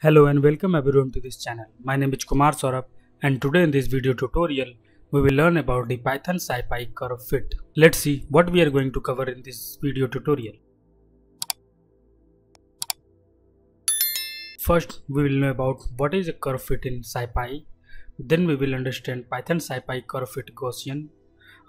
Hello and welcome everyone to this channel. My name is Kumar Saurabh and today in this video tutorial we will learn about the Python SciPy curve fit. Let's see what we are going to cover in this video tutorial. First we will know about what is a curve fit in SciPy. Then we will understand Python SciPy curve fit Gaussian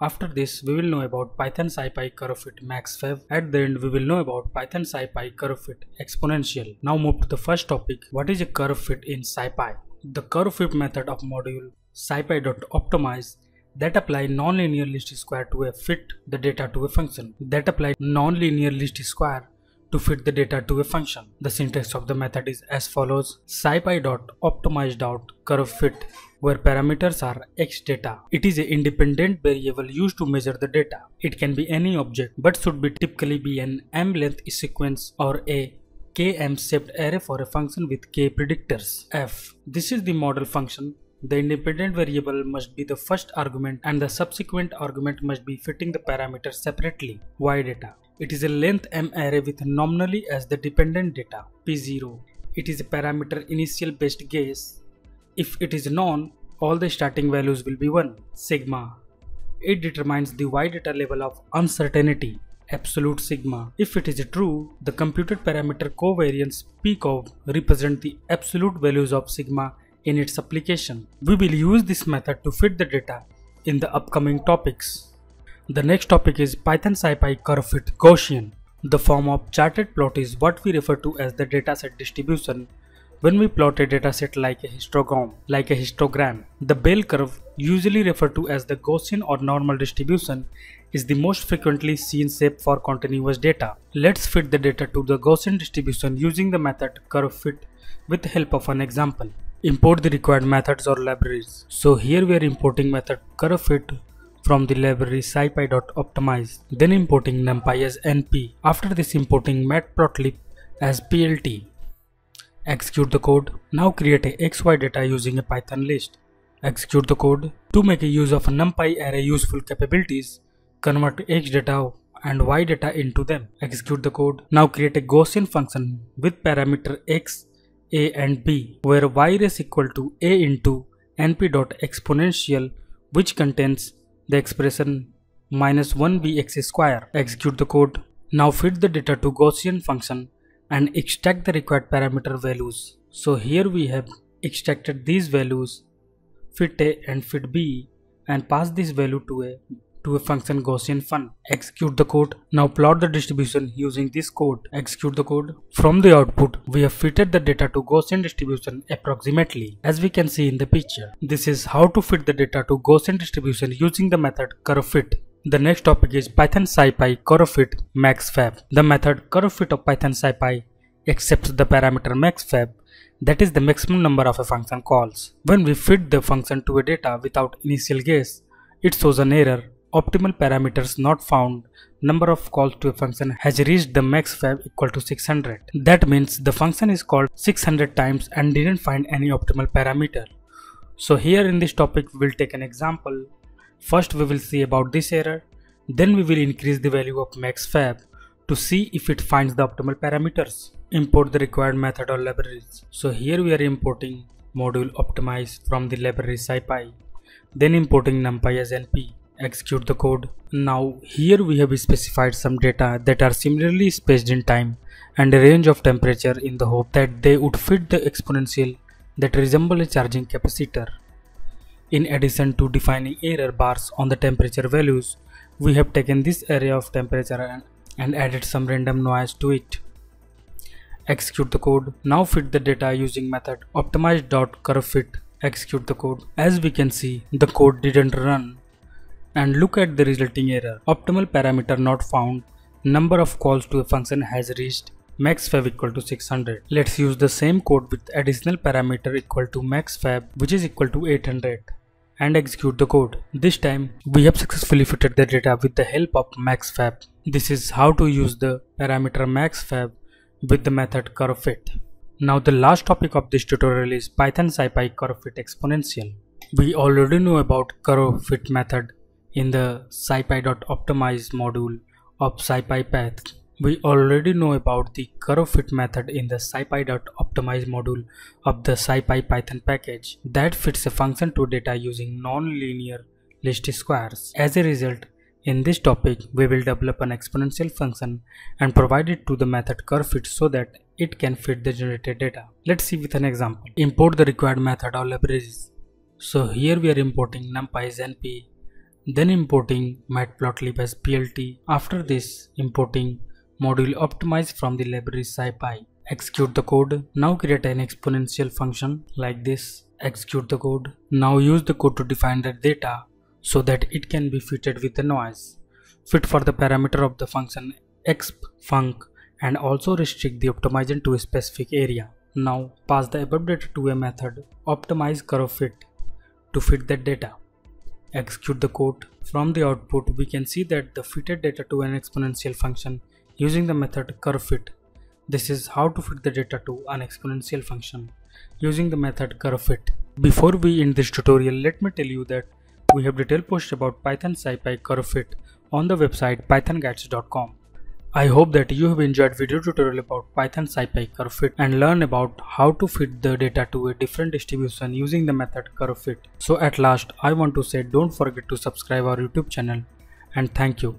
after this, we will know about Python SciPy curve fit maxfev. At the end, we will know about Python SciPy curve fit exponential. Now move to the first topic. What is a curve fit in SciPy? The curve fit method of module scipy.optimize that apply nonlinear least square to a fit the data to a function that apply nonlinear least square to fit the data to a function. The syntax of the method is as follows scipy.optimize.curveFit where parameters are x data. It is an independent variable used to measure the data. It can be any object but should be typically be an m length sequence or a km shaped array for a function with k predictors. f. This is the model function the independent variable must be the first argument and the subsequent argument must be fitting the parameters separately. y data. It is a length m array with nominally as the dependent data p0. It is a parameter initial best guess. If it is known, all the starting values will be 1. Sigma. It determines the y data level of uncertainty absolute sigma. If it is true, the computed parameter covariance pcov represent the absolute values of sigma in its application. We will use this method to fit the data in the upcoming topics. The next topic is Python SciPy curve fit Gaussian. The form of charted plot is what we refer to as the dataset distribution when we plot a dataset like a histogram, like a histogram. The bell curve, usually referred to as the Gaussian or normal distribution, is the most frequently seen shape for continuous data. Let's fit the data to the Gaussian distribution using the method curve fit with the help of an example. Import the required methods or libraries. So here we are importing method curve fit from the library scipy.optimize then importing numpy as np after this importing matplotlib as plt execute the code. Now create a xy data using a python list. Execute the code. To make a use of numpy array useful capabilities convert x data and y data into them. Execute the code. Now create a gaussian function with parameter x a and b where y is equal to a into np.exponential which contains the expression minus 1bx square. Execute the code. Now fit the data to Gaussian function and extract the required parameter values. So here we have extracted these values fit a and fit b and pass this value to a to a function Gaussian fun. Execute the code. Now plot the distribution using this code. Execute the code. From the output, we have fitted the data to Gaussian distribution approximately as we can see in the picture. This is how to fit the data to Gaussian distribution using the method curvefit. The next topic is Python SciPy curvefit maxfev. The method curvefit of Python SciPy accepts the parameter maxfev that is the maximum number of a function calls. When we fit the function to a data without initial guess, it shows an error optimal parameters not found number of calls to a function has reached the max fev equal to 600 that means the function is called 600 times and didn't find any optimal parameter. So here in this topic we will take an example. First we will see about this error. Then we will increase the value of max fev to see if it finds the optimal parameters. Import the required method or libraries. So here we are importing module optimize from the library scipy then importing numpy as np execute the code. Now here we have specified some data that are similarly spaced in time and a range of temperature in the hope that they would fit the exponential that resemble a charging capacitor. In addition to defining error bars on the temperature values, we have taken this area of temperature and, and added some random noise to it. Execute the code. Now fit the data using method optimize.curvefit. Execute the code. As we can see, the code didn't run and look at the resulting error. Optimal parameter not found. Number of calls to a function has reached max fev equal to 600. Let's use the same code with additional parameter equal to max fev which is equal to 800 and execute the code. This time we have successfully fitted the data with the help of maxfev. This is how to use the parameter maxfev with the method curvefit. Now the last topic of this tutorial is Python SciPy curvefit exponential. We already know about curvefit method in the scipy.optimize module of scipy path We already know about the curve fit method in the scipy.optimize module of the scipy python package that fits a function to data using non-linear least squares. As a result, in this topic, we will develop an exponential function and provide it to the method curvefit so that it can fit the generated data. Let's see with an example. Import the required method or libraries. So here we are importing numpy np, then importing matplotlib as plt. After this, importing module optimized from the library scipy. Execute the code. Now create an exponential function like this. Execute the code. Now use the code to define the data so that it can be fitted with the noise. Fit for the parameter of the function exp func and also restrict the optimization to a specific area. Now pass the above data to a method optimize curve fit to fit that data. Execute the code. From the output we can see that the fitted data to an exponential function using the method curvefit. This is how to fit the data to an exponential function using the method curvefit. Before we end this tutorial, let me tell you that we have detailed post about Python SciPy curvefit on the website pythonguides.com. I hope that you have enjoyed video tutorial about Python SciPy curvefit and learn about how to fit the data to a different distribution using the method curvefit. So at last, I want to say don't forget to subscribe our YouTube channel and thank you.